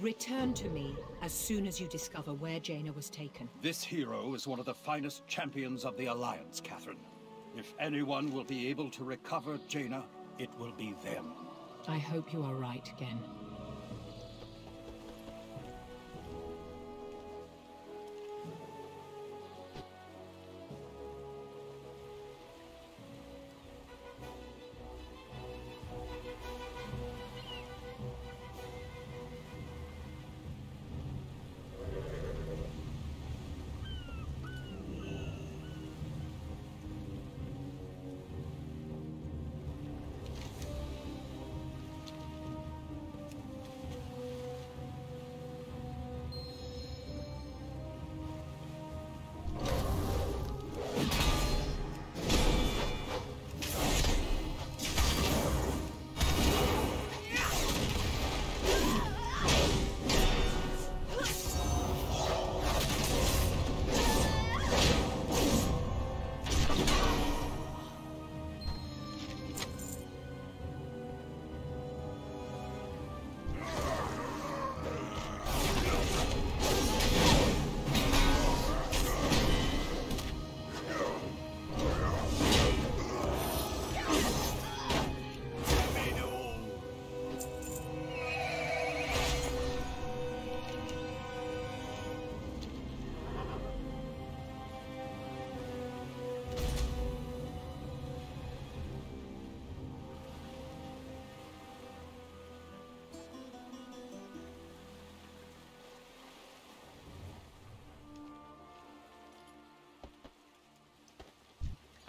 Return to me as soon as you discover where Jaina was taken. This hero is one of the finest champions of the Alliance, Katherine. If anyone will be able to recover Jaina, it will be them. I hope you are right, Genn.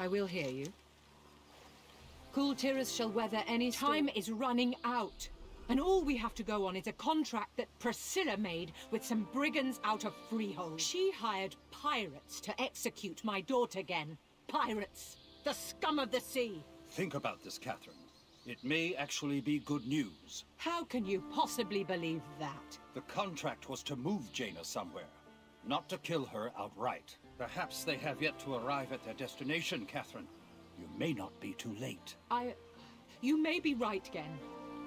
I will hear you. Kul Tiras shall weather any Time is running out. And all we have to go on is a contract that Priscilla made with some brigands out of Freehold. She hired pirates to execute my daughter again. Pirates! The scum of the sea! Think about this, Katherine. It may actually be good news. How can you possibly believe that? The contract was to move Jaina somewhere, not to kill her outright. Perhaps they have yet to arrive at their destination, Katherine. You may not be too late. I... You may be right, Genn.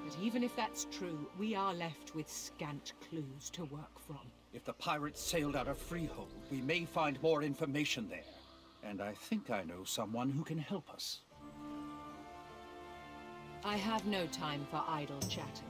But even if that's true, we are left with scant clues to work from. If the pirates sailed out of Freehold, we may find more information there. And I think I know someone who can help us. I have no time for idle chatter.